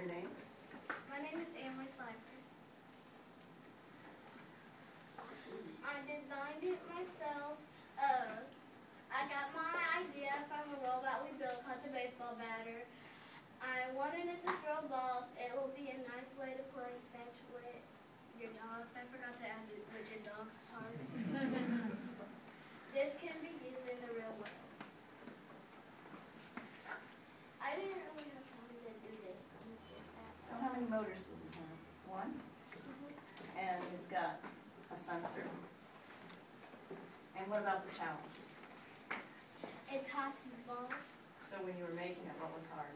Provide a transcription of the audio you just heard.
Your name? My name is Emily Cypress. I designed it myself. Uh, I got my idea from a robot we built called the baseball batter. I wanted it to throw balls. It will be a nice way to play fetch with your dogs. I forgot to add the, with your dog's part. Motors does it have? One? And it's got a sensor. And what about the challenges? It tosses balls So when you were making it, what was hard?